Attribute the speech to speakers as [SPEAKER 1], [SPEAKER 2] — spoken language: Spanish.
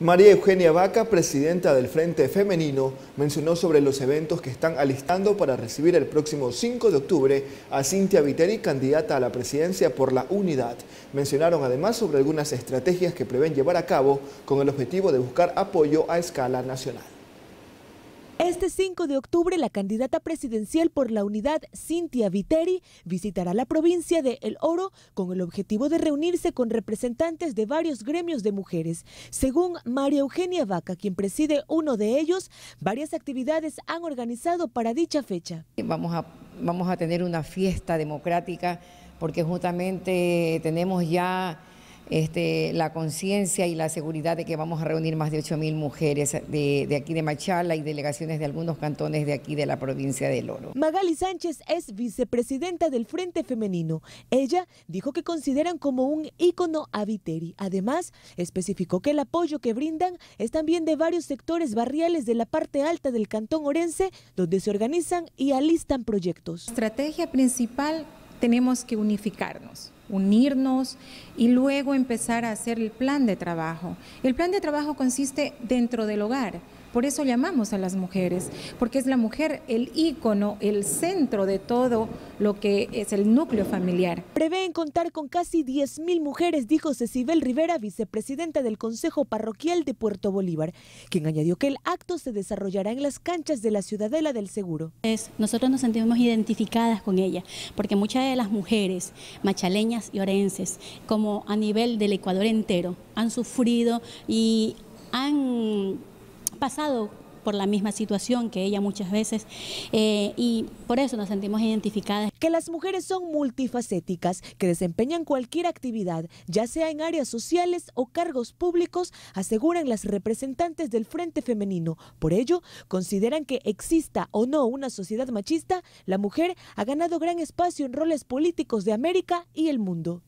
[SPEAKER 1] María Eugenia Vaca, presidenta del Frente Femenino, mencionó sobre los eventos que están alistando para recibir el próximo 5 de octubre a Cintia Viteri, candidata a la presidencia por la Unidad. Mencionaron además sobre algunas estrategias que prevén llevar a cabo con el objetivo de buscar apoyo a escala nacional.
[SPEAKER 2] Este 5 de octubre, la candidata presidencial por la unidad Cintia Viteri visitará la provincia de El Oro con el objetivo de reunirse con representantes de varios gremios de mujeres. Según María Eugenia Vaca, quien preside uno de ellos, varias actividades han organizado para dicha fecha.
[SPEAKER 3] Vamos a, vamos a tener una fiesta democrática porque justamente tenemos ya este, la conciencia y la seguridad de que vamos a reunir más de 8.000 mujeres de, aquí de Machala y delegaciones de algunos cantones de aquí de la provincia de Oro.
[SPEAKER 2] Magali Sánchez es vicepresidenta del Frente Femenino. Ella dijo que consideran como un ícono a Viteri. Además, especificó que el apoyo que brindan es también de varios sectores barriales de la parte alta del cantón orense, donde se organizan y alistan proyectos.
[SPEAKER 4] La estrategia principal tenemos que unificarnos unirnos y luego empezar a hacer el plan de trabajo. El plan de trabajo consiste dentro del hogar por eso llamamos a las mujeres, porque es la mujer el ícono, el centro de todo lo que es el núcleo familiar.
[SPEAKER 2] Prevén contar con casi 10.000 mujeres, dijo Cecibel Rivera, vicepresidenta del Consejo Parroquial de Puerto Bolívar, quien añadió que el acto se desarrollará en las canchas de la Ciudadela del Seguro.
[SPEAKER 5] Es, nosotros nos sentimos identificadas con ella, porque muchas de las mujeres machaleñas y orenses, como a nivel del Ecuador entero, han sufrido y han pasado por la misma situación que ella muchas veces eh, y por eso nos sentimos identificadas.
[SPEAKER 2] Que las mujeres son multifacéticas, que desempeñan cualquier actividad, ya sea en áreas sociales o cargos públicos, aseguran las representantes del Frente Femenino. Por ello, consideran que exista o no una sociedad machista, la mujer ha ganado gran espacio en roles políticos de América y el mundo.